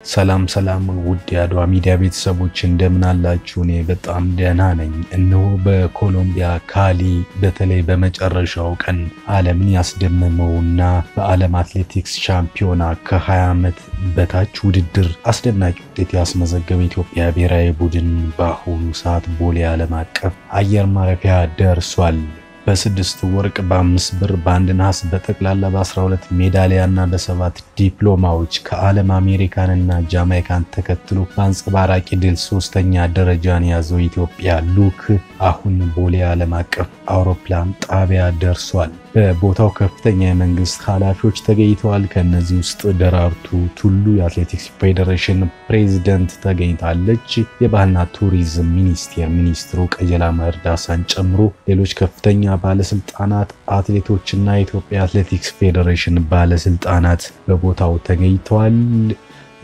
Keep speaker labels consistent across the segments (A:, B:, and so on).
A: ሰላም ሰላም ውድ የአድዋ ሚዲያ ቤተሰቦች እንደምን አላችሁ? እኔ በጣም ደህና ነኝ። እነሆ በኮሎምቢያ ካሊ በተለይ በመጨረሻው ቀን ዓለምን ያስደመመውና በዓለም አትሌቲክስ ሻምፒዮና ከ20 ዓመት በታች ውድድር አስደናቂ ውጤት ያስመዘገበ ኢትዮጵያ ብሔራዊ ቡድን በአሁኑ ሰዓት ቦሌ ዓለም አቀፍ አየር ማረፊያ ደርሷል። በስድስት ወርቅ በአምስት ብር በአንድ ነሐስ በጠቅላላ በ12 ሜዳሊያና በሰባት ዲፕሎማዎች ከዓለም አሜሪካንና ጃማይካን ተከትሎ በአንጸባራቂ ድል ሶስተኛ ደረጃን የያዘው ኢትዮጵያ ልዑክ አሁን ቦሌ ዓለም አቀፍ አውሮፕላን ጣቢያ ደርሷል። በቦታው ከፍተኛ የመንግስት ኃላፊዎች ተገኝተዋል። ከእነዚህ ውስጥ ደራርቱ ቱሉ የአትሌቲክስ ፌዴሬሽን ፕሬዚደንት ተገኝታለች። የባህልና ቱሪዝም ሚኒስቴር ሚኒስትሩ ቀጀላ መርዳሳን ጨምሮ ሌሎች ከፍተኛ ባለስልጣናት፣ አትሌቶችና የኢትዮጵያ አትሌቲክስ ፌዴሬሽን ባለስልጣናት በቦታው ተገኝተዋል።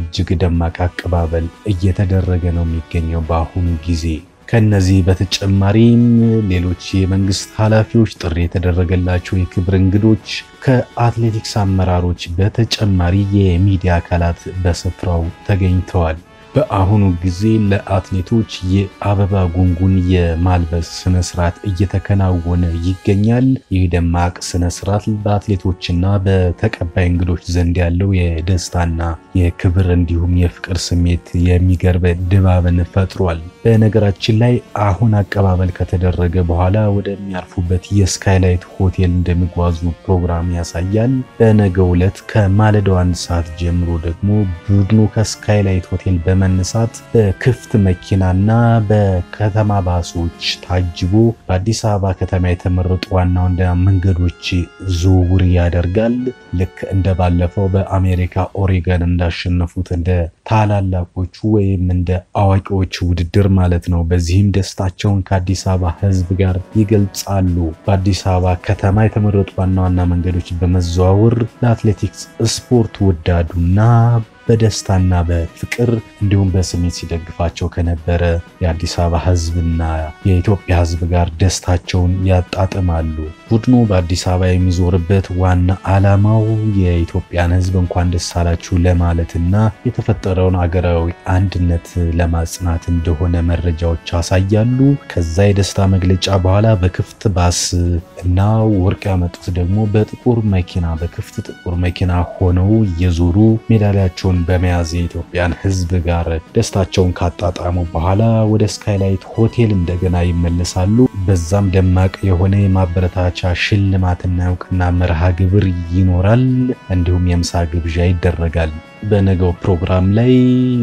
A: እጅግ ደማቅ አቀባበል እየተደረገ ነው የሚገኘው በአሁኑ ጊዜ። ከነዚህ በተጨማሪም ሌሎች የመንግስት ኃላፊዎች፣ ጥሪ የተደረገላቸው የክብር እንግዶች፣ ከአትሌቲክስ አመራሮች በተጨማሪ የሚዲያ አካላት በስፍራው ተገኝተዋል። በአሁኑ ጊዜ ለአትሌቶች የአበባ ጉንጉን የማልበስ ስነ ስርዓት እየተከናወነ ይገኛል። ይህ ደማቅ ስነ ስርዓት በአትሌቶችና በተቀባይ እንግዶች ዘንድ ያለው የደስታና የክብር እንዲሁም የፍቅር ስሜት የሚገርብ ድባብን ፈጥሯል። በነገራችን ላይ አሁን አቀባበል ከተደረገ በኋላ ወደሚያርፉበት የስካይላይት ሆቴል እንደሚጓዙ ፕሮግራም ያሳያል። በነገው ዕለት ከማለዳው አንድ ሰዓት ጀምሮ ደግሞ ቡድኑ ከስካይላይት ሆቴል በመ መነሳት በክፍት መኪናና በከተማ ባሶች ታጅቦ በአዲስ አበባ ከተማ የተመረጡ ዋና ዋና መንገዶች ዝውውር ያደርጋል። ልክ እንደ ባለፈው በአሜሪካ ኦሬገን እንዳሸነፉት እንደ ታላላቆቹ ወይም እንደ አዋቂዎች ውድድር ማለት ነው። በዚህም ደስታቸውን ከአዲስ አበባ ሕዝብ ጋር ይገልጻሉ። በአዲስ አበባ ከተማ የተመረጡ ዋና ዋና መንገዶች በመዘዋወር ለአትሌቲክስ ስፖርት ወዳዱና በደስታና በፍቅር እንዲሁም በስሜት ሲደግፋቸው ከነበረ የአዲስ አበባ ህዝብና የኢትዮጵያ ህዝብ ጋር ደስታቸውን ያጣጥማሉ። ቡድኑ በአዲስ አበባ የሚዞርበት ዋና ዓላማው የኢትዮጵያን ህዝብ እንኳን ደስ አላችሁ ለማለትና የተፈጠረውን አገራዊ አንድነት ለማጽናት እንደሆነ መረጃዎች ያሳያሉ። ከዛ የደስታ መግለጫ በኋላ በክፍት ባስ እና ወርቅ ያመጡት ደግሞ በጥቁር መኪና በክፍት ጥቁር መኪና ሆነው እየዞሩ ሜዳሊያቸውን በመያዝ የኢትዮጵያን ህዝብ ጋር ደስታቸውን ካጣጣሙ በኋላ ወደ ስካይላይት ሆቴል እንደገና ይመለሳሉ። በዛም ደማቅ የሆነ የማበረታቻ ሽልማትና እውቅና መርሃ ግብር ይኖራል። እንዲሁም የምሳ ግብዣ ይደረጋል። በነገው ፕሮግራም ላይ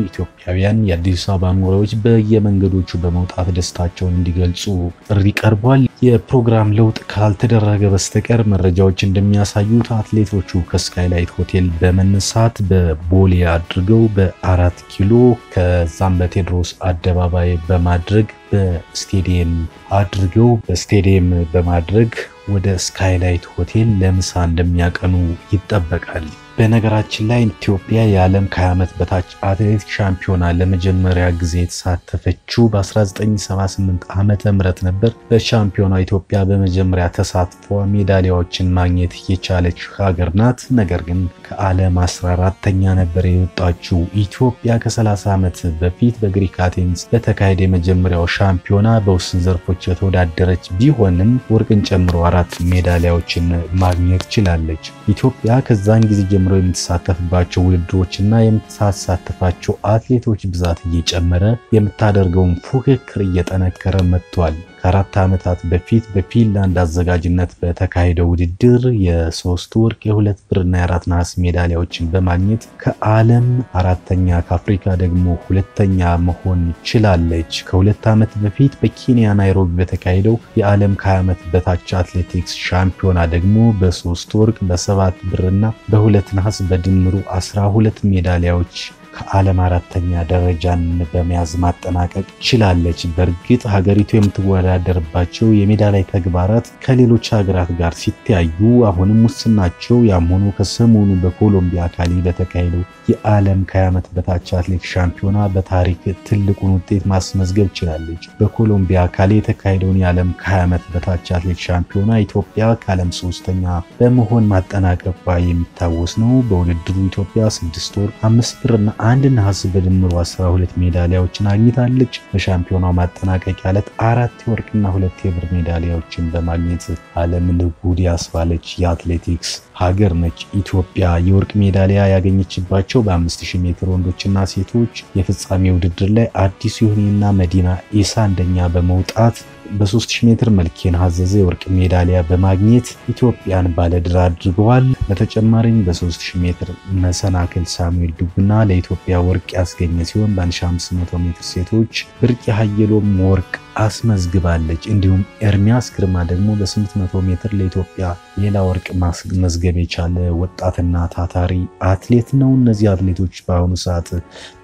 A: ኢትዮጵያውያን የአዲስ አበባ ነዋሪዎች በየመንገዶቹ በመውጣት ደስታቸውን እንዲገልጹ ጥሪ ቀርቧል። የፕሮግራም ለውጥ ካልተደረገ በስተቀር መረጃዎች እንደሚያሳዩት አትሌቶቹ ከስካይላይት ሆቴል በመነሳት በቦሌ አድርገው በአራት ኪሎ ከዛም በቴዎድሮስ አደባባይ በማድረግ በስቴዲየም አድርገው በስቴዲየም በማድረግ ወደ ስካይላይት ሆቴል ለምሳ እንደሚያቀኑ ይጠበቃል። በነገራችን ላይ ኢትዮጵያ የዓለም ከ20 ዓመት በታች አትሌቲክስ ሻምፒዮና ለመጀመሪያ ጊዜ የተሳተፈችው በ1978 ዓመተ ምህረት ነበር። በሻምፒዮና ኢትዮጵያ በመጀመሪያ ተሳትፏ ሜዳሊያዎችን ማግኘት የቻለች ሀገር ናት። ነገር ግን ከዓለም 14ተኛ ነበር የወጣችው። ኢትዮጵያ ከ30 ዓመት በፊት በግሪክ አቴንስ በተካሄደ የመጀመሪያው ሻምፒዮና በውስን ዘርፎች የተወዳደረች ቢሆንም ወርቅን ጨምሮ አራት ሜዳሊያዎችን ማግኘት ችላለች። ኢትዮጵያ ከዛን ጊዜ ጀምሮ የምትሳተፍባቸው ውድድሮችና የምታሳትፋቸው አትሌቶች ብዛት እየጨመረ የምታደርገውን ፉክክር እየጠነከረ መጥቷል። ከአራት ዓመታት በፊት በፊንላንድ አዘጋጅነት በተካሄደው ውድድር የሶስት ወርቅ የሁለት ብርና የአራት ነሐስ ሜዳሊያዎችን በማግኘት ከዓለም አራተኛ ከአፍሪካ ደግሞ ሁለተኛ መሆን ችላለች። ከሁለት ዓመት በፊት በኬንያ ናይሮቢ በተካሄደው የዓለም ከ20 ዓመት በታች አትሌቲክስ ሻምፒዮና ደግሞ በሶስት ወርቅ በሰባት ብርና በሁለት ነሐስ በድምሩ 12 ሜዳሊያዎች ከዓለም አራተኛ ደረጃን በመያዝ ማጠናቀቅ ችላለች። በእርግጥ ሀገሪቱ የምትወዳደርባቸው የሜዳ ላይ ተግባራት ከሌሎች ሀገራት ጋር ሲተያዩ አሁንም ውስናቸው። ያም ሆኖ ከሰሞኑ በኮሎምቢያ ካሊ በተካሄደው የዓለም ከ20 ዓመት በታች አትሌቲክስ ሻምፒዮና በታሪክ ትልቁን ውጤት ማስመዝገብ ችላለች። በኮሎምቢያ ካሊ የተካሄደውን የዓለም ከ20 ዓመት በታች አትሌቲክስ ሻምፒዮና ኢትዮጵያ ከዓለም ሶስተኛ በመሆን ማጠናቀቋ የሚታወስ ነው። በውድድሩ ኢትዮጵያ ስድስት ወርቅ፣ አምስት ብርና አንድ ነሐስ በድምሩ 12 ሜዳሊያዎችን አግኝታለች። በሻምፒዮናው ማጠናቀቂያ ዕለት አራት የወርቅና ሁለት የብር ሜዳሊያዎችን በማግኘት ዓለምን ጉድ ያስባለች የአትሌቲክስ ሀገር ነች። ኢትዮጵያ የወርቅ ሜዳሊያ ያገኘችባቸው በ5000 ሜትር ወንዶችና ሴቶች የፍጻሜ ውድድር ላይ አዲሱ ይሁኔና መዲና ኢሳ አንደኛ በመውጣት በ3000 ሜትር መልኬን ሀዘዘ የወርቅ ሜዳሊያ በማግኘት ኢትዮጵያን ባለድል አድርገዋል። በተጨማሪም በ3000 ሜትር መሰናክል ሳሙኤል ዱጉና ለኢትዮጵያ ወርቅ ያስገኘ ሲሆን በ1500 ሜትር ሴቶች ብርቅ ሀየሎም ወርቅ አስመዝግባለች። እንዲሁም ኤርሚያስ ግርማ ደግሞ በ800 ሜትር ለኢትዮጵያ ሌላ ወርቅ ማስመዝገብ የቻለ ወጣትና ታታሪ አትሌት ነው። እነዚህ አትሌቶች በአሁኑ ሰዓት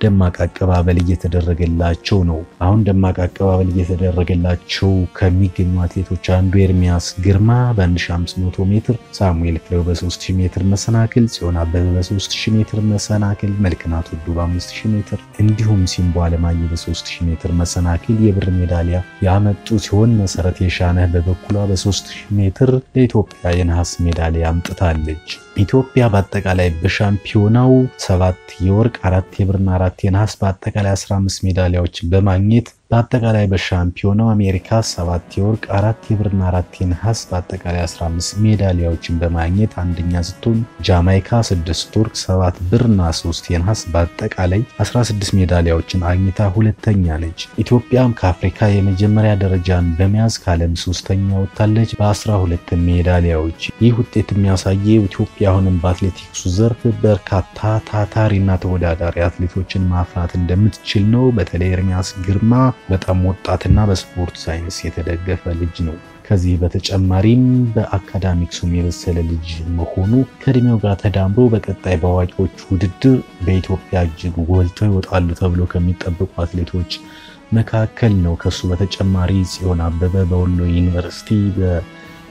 A: ደማቅ አቀባበል እየተደረገላቸው ነው። አሁን ደማቅ አቀባበል እየተደረገላቸው ከሚገኙ አትሌቶች አንዱ ኤርሚያስ ግርማ በ1500 ሜትር፣ ሳሙኤል ክለው በ3 ሺህ ሜትር መሰናክል፣ ጽዮን አበበ በ3000 ሜትር መሰናክል፣ መልክናት ውዱ በ5000 ሜትር እንዲሁም ሲምቦ አለማየ በ3000 ሜትር መሰናክል የብር ሜዳሊያ ያመጡ ሲሆን መሰረት የሻነህ በበኩሏ በ3000 ሜትር ለኢትዮጵያ የነሐስ ሜዳሊያ አምጥታለች። ኢትዮጵያ በአጠቃላይ በሻምፒዮናው ሰባት የወርቅ አራት የብርና አራት የነሐስ በአጠቃላይ 15 ሜዳሊያዎችን በማግኘት በአጠቃላይ በሻምፒዮናው አሜሪካ ሰባት የወርቅ አራት የብርና አራት የነሐስ በአጠቃላይ 15 ሜዳሊያዎችን በማግኘት አንደኛ ስትሆን ጃማይካ ስድስት ወርቅ ሰባት ብርና ሶስት የነሐስ በአጠቃላይ 16 ሜዳሊያዎችን አግኝታ ሁለተኛ ነች። ኢትዮጵያም ከአፍሪካ የመጀመሪያ ደረጃን በመያዝ ከዓለም ሶስተኛ ወጥታለች በ12 ሜዳሊያዎች። ይህ ውጤት የሚያሳየው ኢትዮጵያ አሁንም በአትሌቲክሱ ዘርፍ በርካታ ታታሪና ተወዳዳሪ አትሌቶችን ማፍራት እንደምትችል ነው። በተለይ ኤርሚያስ ግርማ በጣም ወጣትና በስፖርት ሳይንስ የተደገፈ ልጅ ነው። ከዚህ በተጨማሪም በ academics ኡም የበሰለ ልጅ መሆኑ ከእድሜው ጋር ተዳምሮ በቀጣይ በአዋቂዎች ውድድር በኢትዮጵያ እጅግ ጎልተው ይወጣሉ ተብሎ ከሚጠበቁ አትሌቶች መካከል ነው። ከሱ በተጨማሪ ጽዮን አበበ በወሎ ዩኒቨርሲቲ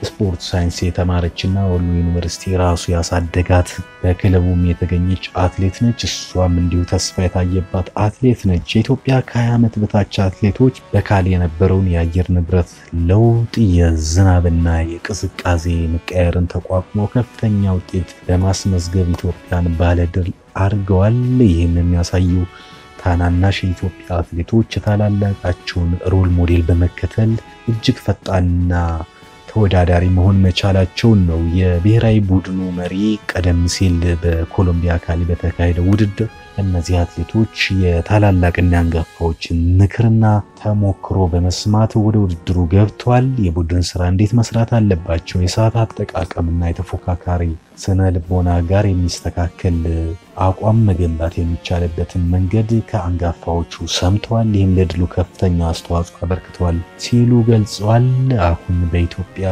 A: ስፖርት ሳይንስ የተማረችና ወሎ ዩኒቨርሲቲ ራሱ ያሳደጋት በክለቡም የተገኘች አትሌት ነች። እሷም እንዲሁ ተስፋ የታየባት አትሌት ነች። የኢትዮጵያ ከ20 ዓመት በታች አትሌቶች በካሊ የነበረውን የአየር ንብረት ለውጥ የዝናብና የቅዝቃዜ መቀየርን ተቋቁመው ከፍተኛ ውጤት በማስመዝገብ ኢትዮጵያን ባለድል አድርገዋል። ይህም የሚያሳየው ታናናሽ የኢትዮጵያ አትሌቶች ታላላቃቸውን role model በመከተል እጅግ ፈጣንና ተወዳዳሪ መሆን መቻላቸውን ነው። የብሔራዊ ቡድኑ መሪ ቀደም ሲል በኮሎምቢያ ካሊ በተካሄደው ውድድር እነዚህ አትሌቶች የታላላቅና አንጋፋዎችን ምክርና ተሞክሮ በመስማት ወደ ውድድሩ ገብተዋል። የቡድን ስራ እንዴት መስራት አለባቸው፣ የሰዓት አጠቃቀምና የተፎካካሪ ስነ ልቦና ጋር የሚስተካከል አቋም መገንባት የሚቻልበትን መንገድ ከአንጋፋዎቹ ሰምተዋል። ይህም ለድሉ ከፍተኛ አስተዋጽኦ አበርክተዋል ሲሉ ገልጸዋል። አሁን በኢትዮጵያ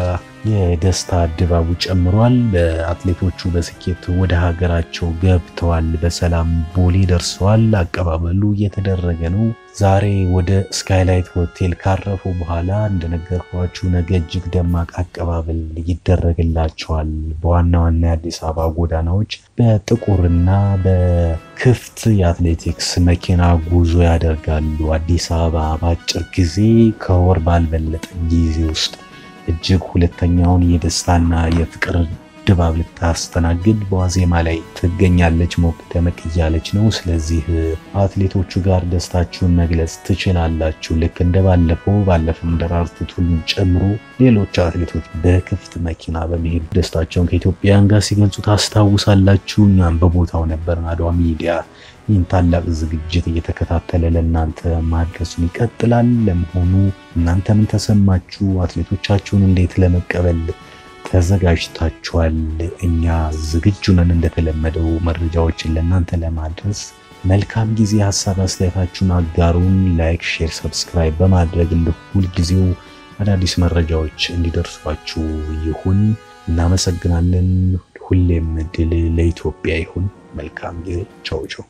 A: የደስታ ድባቡ ጨምሯል። በአትሌቶቹ በስኬት ወደ ሀገራቸው ገብተዋል። በሰላም ቦሌ ደርሰዋል። አቀባበሉ እየተደረገ ነው። ዛሬ ወደ ስካይላይት ሆቴል ካረፉ በኋላ እንደነገርኳችሁ ነገ እጅግ ደማቅ አቀባበል ይደረግላቸዋል። በዋና ዋና የአዲስ አበባ ጎዳናዎች በጥቁርና በክፍት የአትሌቲክስ መኪና ጉዞ ያደርጋሉ። አዲስ አበባ በአጭር ጊዜ ከወር ባልበለጠ ጊዜ ውስጥ እጅግ ሁለተኛውን የደስታና የፍቅር ድባብ ልታስተናግድ በዋዜማ ላይ ትገኛለች። ሞቅ ደመቅ እያለች ነው። ስለዚህ አትሌቶቹ ጋር ደስታችሁን መግለጽ ትችላላችሁ። ልክ እንደ ባለፈው ባለፈው ደራርቱ ቱሉን ጨምሮ ሌሎች አትሌቶች በክፍት መኪና በመሄድ ደስታቸውን ከኢትዮጵያውያን ጋር ሲገልጹ ታስታውሳላችሁ። እኛም በቦታው ነበር። አድዋ ሚዲያ ይህን ታላቅ ዝግጅት እየተከታተለ ለእናንተ ማድረሱን ይቀጥላል። ለመሆኑ እናንተ ምን ተሰማችሁ? አትሌቶቻችሁን እንዴት ለመቀበል ተዘጋጅታችኋል? እኛ ዝግጁ ነን። እንደተለመደው መረጃዎችን ለእናንተ ለማድረስ መልካም ጊዜ። ሀሳብ አስተያየታችሁን አጋሩን። like፣ share፣ subscribe በማድረግ እንደ ሁልጊዜው አዳዲስ መረጃዎች እንዲደርሷችሁ ይሁን። እናመሰግናለን። ሁሌም ድል ለኢትዮጵያ ይሁን። መልካም ጊዜ። ቻው ቻው።